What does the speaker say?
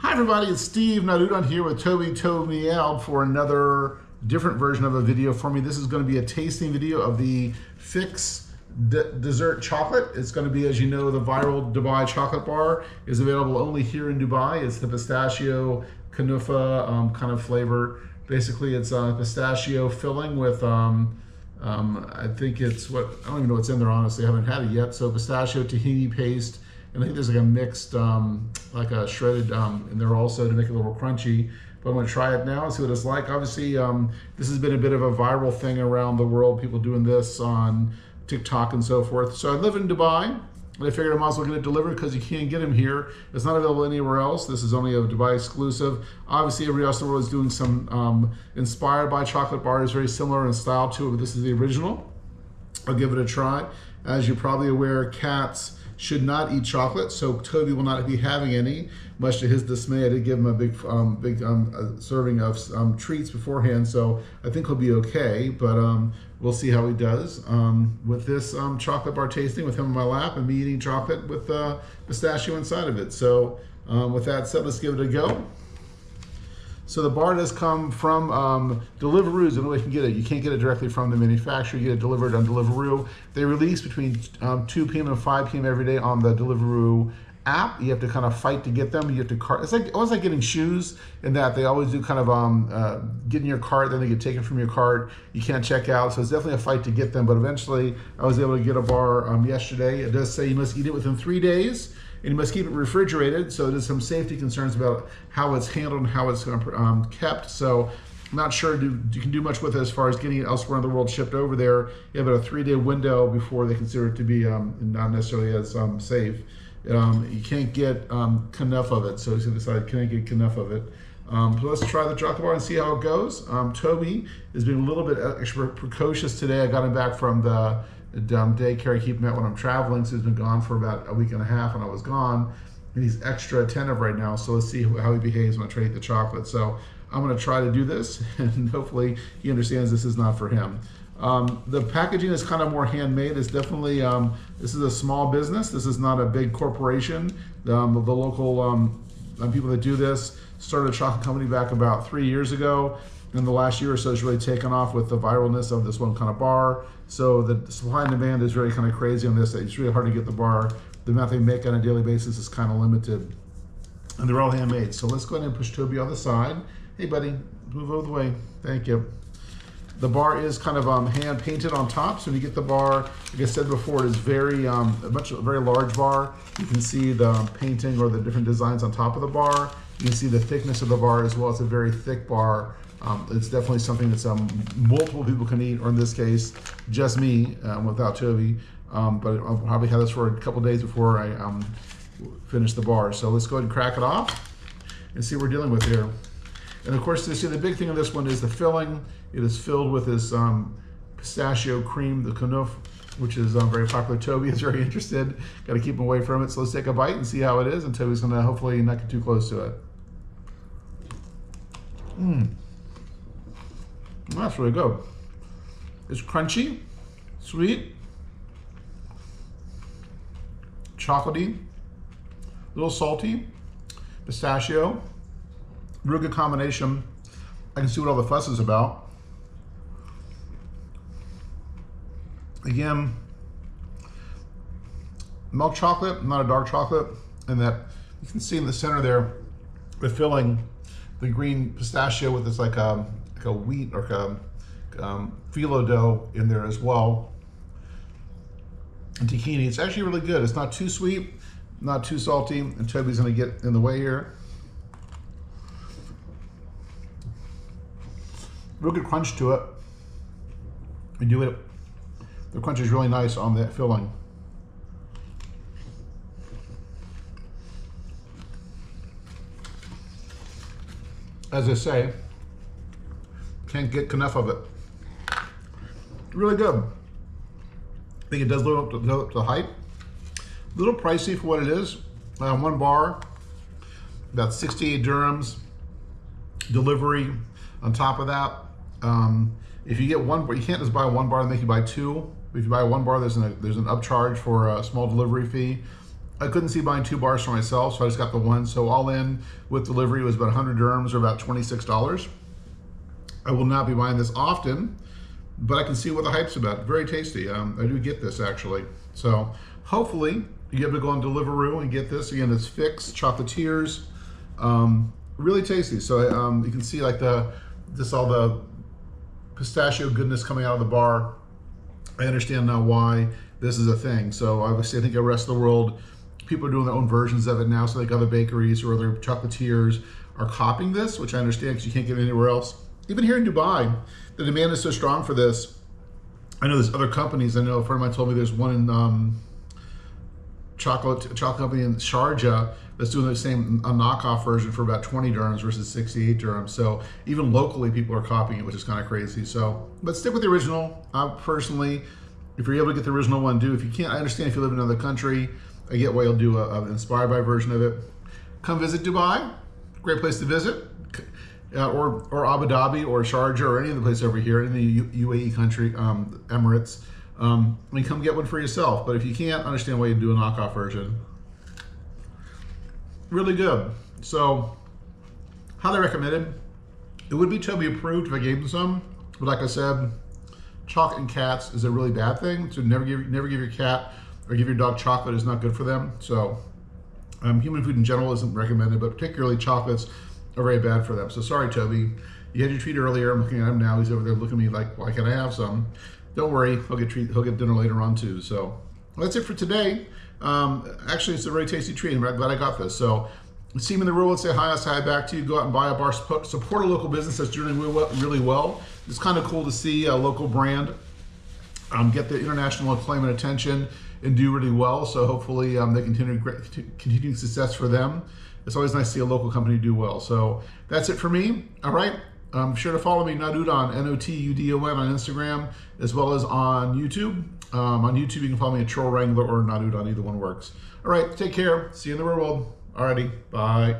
Hi everybody, it's Steve NotUdon here with Toby Toby for another different version of a video for me. This is going to be a tasting video of the Fix dessert chocolate. It's going to be, as you know, the viral Dubai chocolate bar is available only here in Dubai. It's the pistachio knafeh um, kind of flavor. Basically, it's a pistachio filling with, um, um, I think it's what, I don't even know what's in there, honestly. I haven't had it yet. So pistachio tahini paste, and I think there's like a mixed, um, like a shredded um, in there also to make it a little crunchy. But I'm gonna try it now and see what it's like. Obviously, um, this has been a bit of a viral thing around the world, people doing this on TikTok and so forth. So I live in Dubai, and I figured I might as well get it delivered because you can't get them here. It's not available anywhere else. This is only a Dubai exclusive. Obviously, everybody else in the world is doing some um, inspired by chocolate bars, very similar in style to it, but this is the original. I'll give it a try. As you're probably aware, cats should not eat chocolate, so Toby will not be having any. Much to his dismay, I did give him a big, um, big um, serving of um, treats beforehand, so I think he'll be okay. But um, we'll see how he does um, with this um, chocolate bar tasting with him in my lap and me eating chocolate with uh, pistachio inside of it. So with that said, let's give it a go. So the bar does come from um, Deliveroo is the only way you can get it. You can't get it directly from the manufacturer. You get it delivered on Deliveroo. They release between um, 2 p.m. and 5 p.m. every day on the Deliveroo app. You have to kind of fight to get them. You have to cart. It's like almost like getting shoes in that they always do kind of um, uh, get in your cart, then they get taken from your cart. You can't check out, so it's definitely a fight to get them. But eventually, I was able to get a bar um, yesterday. It does say you must eat it within three days and you must keep it refrigerated. So there's some safety concerns about how it's handled and how it's um, kept. So I'm not sure do, you can do much with it as far as getting it elsewhere in the world shipped over there. You have a three-day window before they consider it to be um, not necessarily as um, safe. Um, you can't get um, enough of it, so you decide can I get enough of it. Um, let's try the chocolate bar and see how it goes. Um, Toby is being a little bit extra precocious today. I got him back from the um, daycare I keep him at when I'm traveling. So he's been gone for about a week and a half when I was gone. And he's extra attentive right now. So let's see how he behaves when I try to eat the chocolate. So I'm going to try to do this and hopefully he understands this is not for him. Um, the packaging is kind of more handmade. It's definitely, um, this is a small business. This is not a big corporation. Um, the local um, people that do this started a chocolate company back about three years ago in the last year or so has really taken off with the viralness of this one kind of bar. So the supply and demand is really kind of crazy on this. It's really hard to get the bar. The amount they make on a daily basis is kind of limited. And they're all handmade. So let's go ahead and push Toby on the side. Hey buddy, move of the way. Thank you. The bar is kind of um, hand painted on top. So when you get the bar, like I said before, it is very um, a much a very large bar. You can see the painting or the different designs on top of the bar. You can see the thickness of the bar as well. It's a very thick bar um, it's definitely something that um, multiple people can eat, or in this case, just me um, without Toby. Um, but I'll probably have this for a couple days before I um, finish the bar. So let's go ahead and crack it off and see what we're dealing with here. And of course, you see the big thing of this one is the filling. It is filled with this um, pistachio cream, the knafeh, which is um, very popular. Toby is very interested. Got to keep him away from it. So let's take a bite and see how it is. And Toby's going to hopefully not get too close to it. Mmm. That's really good. It's crunchy, sweet, chocolatey, a little salty, pistachio, real good combination. I can see what all the fuss is about. Again, milk chocolate, not a dark chocolate, and that you can see in the center there, the filling, the green pistachio with this like um, like a wheat or a um, phyllo dough in there as well. And tahini, it's actually really good. It's not too sweet, not too salty, and Toby's gonna get in the way here. Real good crunch to it. We do it. The crunch is really nice on that filling. As I say, can't get enough of it. Really good. I think it does live up to, live up to the hype. A little pricey for what it is. Uh, one bar, about 68 dirhams. Delivery on top of that. Um, if you get one, you can't just buy one bar and make you buy two. If you buy one bar, there's an there's an upcharge for a small delivery fee. I couldn't see buying two bars for myself, so I just got the one. So all in with delivery was about 100 dirhams or about $26. I will not be buying this often, but I can see what the hype's about. Very tasty. Um, I do get this actually. So hopefully you able to go on Deliveroo and get this. Again, it's Fix Chocolatiers. Um, really tasty. So um, you can see like the, just all the pistachio goodness coming out of the bar. I understand now why this is a thing. So obviously I think the rest of the world, people are doing their own versions of it now. So like other bakeries or other chocolatiers are copying this, which I understand because you can't get it anywhere else. Even here in Dubai, the demand is so strong for this. I know there's other companies. I know a friend of mine told me there's one in um, chocolate chocolate company in Sharjah that's doing the same a knockoff version for about 20 dirhams versus 68 dirhams. So even locally, people are copying it, which is kind of crazy. So, but stick with the original. I personally, if you're able to get the original one, do. If you can't, I understand if you live in another country. I get why you'll do an inspired by version of it. Come visit Dubai. Great place to visit. Uh, or, or Abu Dhabi or Sharjah or any of the places over here in the UAE country, um, Emirates. Um, I mean, come get one for yourself. But if you can't, understand why you do a knockoff version really good. So, highly recommended. It would be Toby approved if I gave them some, but like I said, chocolate and cats is a really bad thing. So never give never give your cat or give your dog chocolate is not good for them. So, um, human food in general isn't recommended, but particularly chocolates are very bad for them. So sorry, Toby. You had your treat earlier. I'm looking at him now. He's over there looking at me like, why can't I have some? Don't worry, he'll get treat. He'll get dinner later on too. So that's it for today. Um, actually, it's a very tasty treat. I'm glad I got this. So, in the room and say hi. I'll say hi back to you. Go out and buy a bar. Support a local business that's doing really well. It's kind of cool to see a local brand um, get the international acclaim and attention and do really well. So hopefully um, they continue continuing success for them. It's always nice to see a local company do well. So that's it for me. All right. Um, sure to follow me, Notudon, N-O-T-U-D-O-N on Instagram, as well as on YouTube. Um, on YouTube, you can follow me at Troll Wrangler or Notudon. Either one works. All right, take care. See you in the real world. Alrighty, bye.